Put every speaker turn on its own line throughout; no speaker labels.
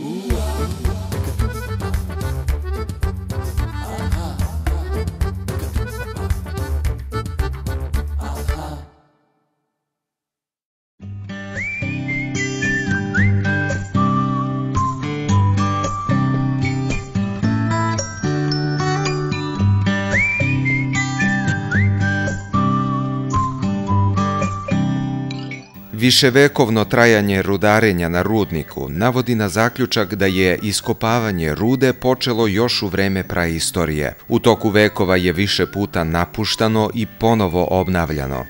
Ooh. Viševekovno trajanje rudarenja na rudniku navodi na zaključak da je iskopavanje rude počelo još u vreme praistorije. U toku vekova je više puta napuštano i ponovo obnavljano.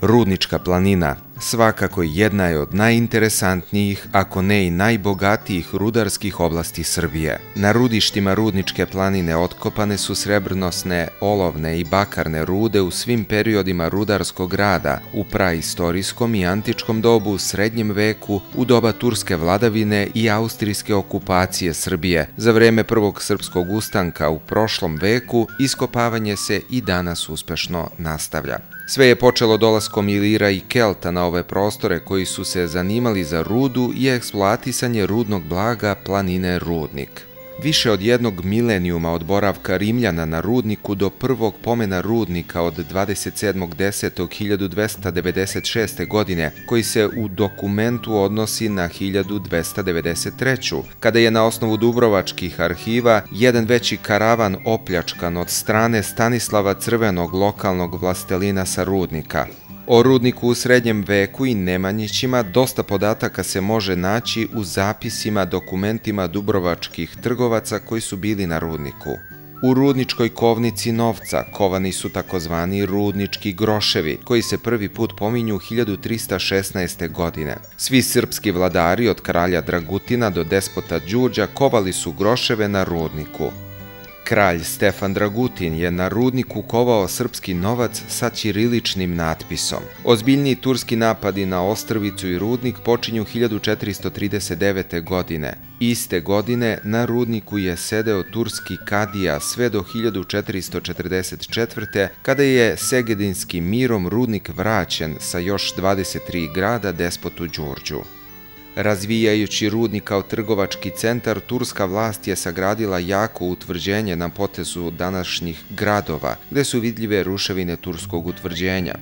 Rudnička planina svakako jedna je od najinteresantnijih, ako ne i najbogatijih rudarskih oblasti Srbije. Na rudištima Rudničke planine otkopane su srebrnosne, olovne i bakarne rude u svim periodima rudarskog rada, u praistorijskom i antičkom dobu, srednjem veku, u doba turske vladavine i austrijske okupacije Srbije. Za vreme prvog srpskog ustanka u prošlom veku iskopavanje se i danas uspešno nastavlja. Sve je počelo dolaskom Ilira i Kelta na ove prostore koji su se zanimali za rudu i eksploatisanje rudnog blaga planine Rudnik. Više od jednog milenijuma od boravka Rimljana na rudniku do prvog pomena rudnika od 27.10.1296. godine, koji se u dokumentu odnosi na 1293. kada je na osnovu Dubrovačkih arhiva jedan veći karavan opljačkan od strane Stanislava Crvenog lokalnog vlastelina sa rudnika. O rudniku u srednjem veku i Nemanjićima dosta podataka se može naći u zapisima, dokumentima dubrovačkih trgovaca koji su bili na rudniku. U rudničkoj kovnici novca kovani su takozvani rudnički groševi, koji se prvi put pominju 1316. godine. Svi srpski vladari od kralja Dragutina do despota Đurđa kovali su groševe na rudniku. Kralj Stefan Dragutin je na rudniku kovao srpski novac sa ćiriličnim natpisom. Ozbiljniji turski napadi na Ostrvicu i rudnik počinju 1439. godine. Iste godine na rudniku je sedeo turski kadija sve do 1444. kada je Segedinskim mirom rudnik vraćen sa još 23 grada despotu Đurđu. Razvijajući rudnik kao trgovački centar, turska vlast je sagradila jako utvrđenje na potezu današnjih gradova, gde su vidljive ruševine turskog utvrđenja.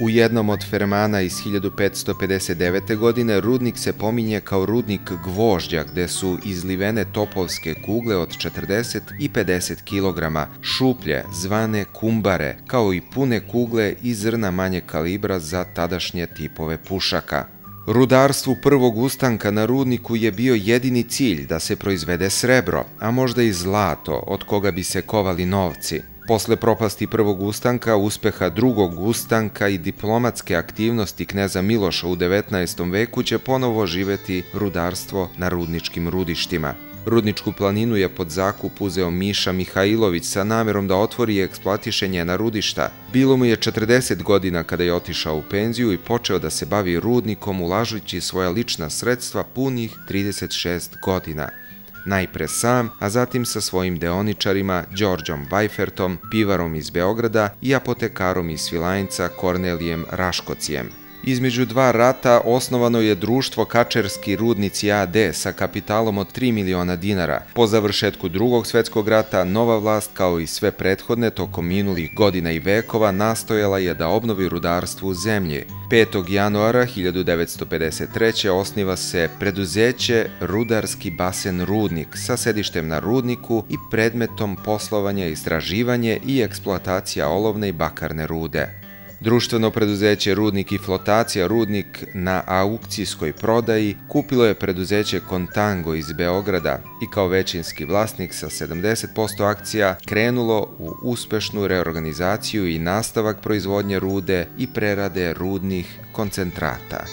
U jednom od fermana iz 1559. godine rudnik se pominje kao rudnik gvožđa gde su izlivene topovske kugle od 40 i 50 kg, šuplje zvane kumbare, kao i pune kugle i zrna manje kalibra za tadašnje tipove pušaka. Rudarstvu prvog ustanka na rudniku je bio jedini cilj da se proizvede srebro, a možda i zlato, od koga bi se kovali novci. Posle propasti prvog ustanka, uspeha drugog ustanka i diplomatske aktivnosti kneza Miloša u 19. veku će ponovo živeti rudarstvo na rudničkim rudištima. Rudničku planinu je pod zakup uzeo Miša Mihajlović sa namerom da otvori i eksploatiše njena rudišta. Bilo mu je 40 godina kada je otišao u penziju i počeo da se bavi rudnikom ulažući svoja lična sredstva punih 36 godina. Najpre sam, a zatim sa svojim deoničarima Đorđom Vajfertom, pivarom iz Beograda i apotekarom iz Svilajnca Kornelijem Raškocijem. Između dva rata osnovano je društvo Kačerski rudnici AD sa kapitalom od 3 miliona dinara. Po završetku drugog svetskog rata, nova vlast, kao i sve prethodne tokom minulih godina i vekova, nastojala je da obnovi rudarstvo u zemlji. 5. januara 1953. osniva se preduzeće Rudarski basen Rudnik sa sedištem na Rudniku i predmetom poslovanja istraživanje i eksploatacija olovne i bakarne rude. Društveno preduzeće Rudnik i flotacija Rudnik na aukcijskoj prodaji kupilo je preduzeće Kontango iz Beograda i kao većinski vlasnik sa 70% akcija krenulo u uspešnu reorganizaciju i nastavak proizvodnje rude i prerade rudnih koncentrata.